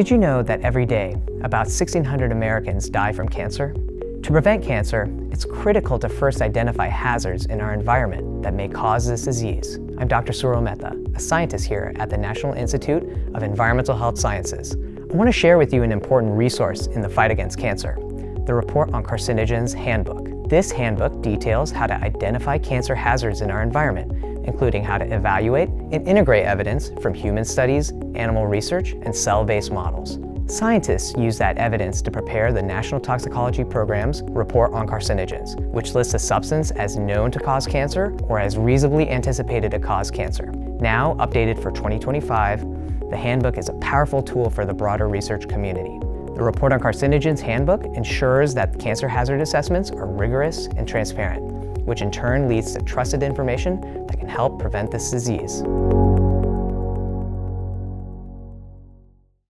Did you know that every day, about 1,600 Americans die from cancer? To prevent cancer, it's critical to first identify hazards in our environment that may cause this disease. I'm Dr. Suril Mehta, a scientist here at the National Institute of Environmental Health Sciences. I want to share with you an important resource in the fight against cancer, the Report on Carcinogens Handbook. This handbook details how to identify cancer hazards in our environment, including how to evaluate and integrate evidence from human studies, animal research, and cell-based models. Scientists use that evidence to prepare the National Toxicology Program's Report on Carcinogens, which lists a substance as known to cause cancer or as reasonably anticipated to cause cancer. Now updated for 2025, the handbook is a powerful tool for the broader research community. The Report on Carcinogens handbook ensures that cancer hazard assessments are rigorous and transparent, which in turn leads to trusted information that can help prevent this disease.